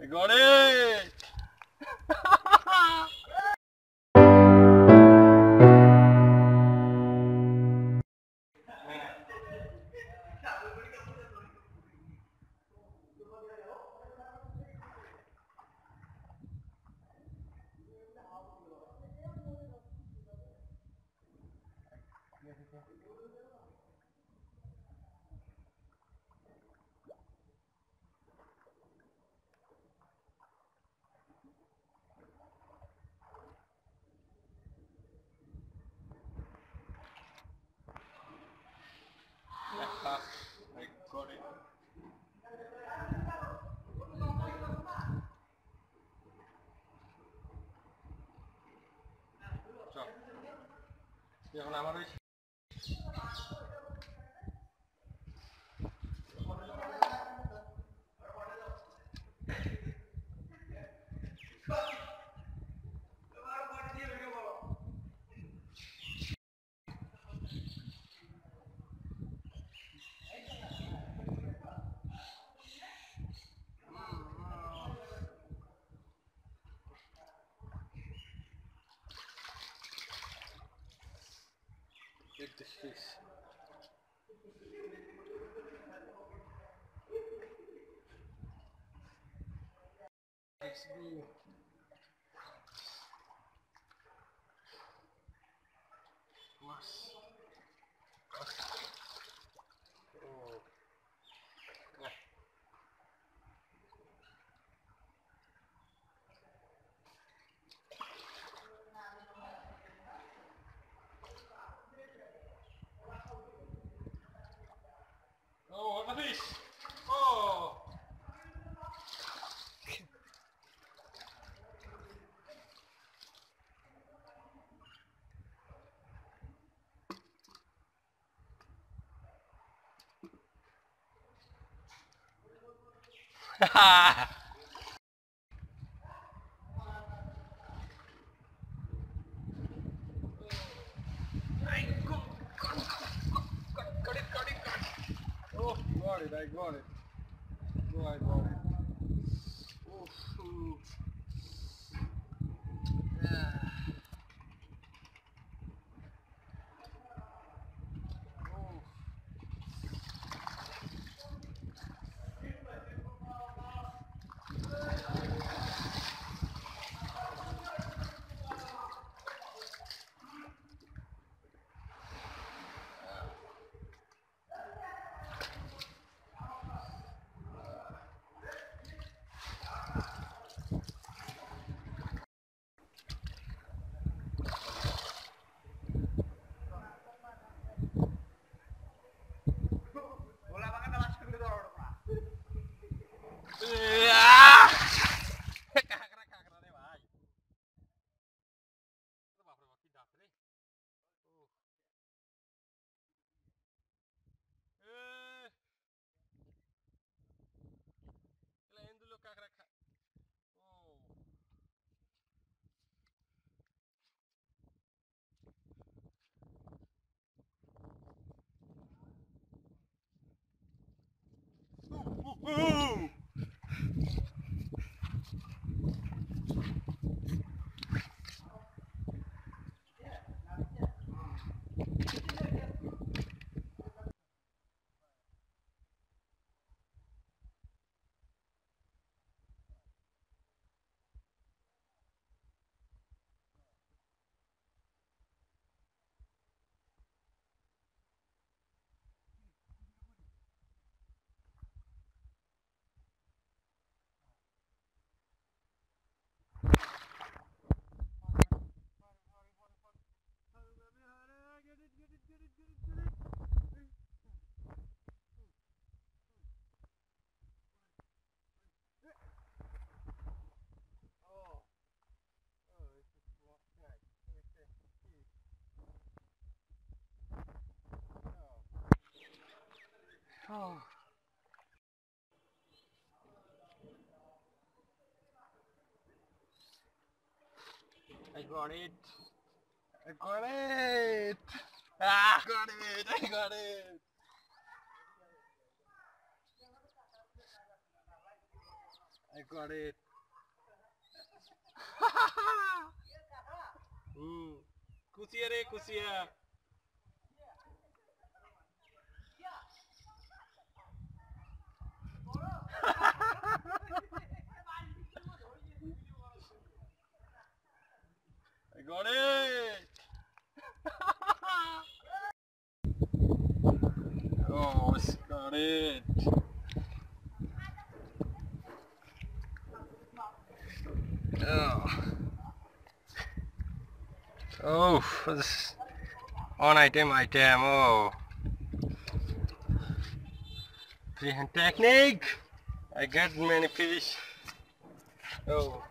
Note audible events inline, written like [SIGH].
I got it! Navarrete. justiça. Recebi Nossa. I got it. Oh, I got it. Oof, Oh. I got it. I got it. Ah, got it. I got it. I I got it. [LAUGHS] hmm. Kusia re kusia. I got it. oh, I Oh. Oh, this on item item. Oh. Free hand technique. I got many fish. Oh.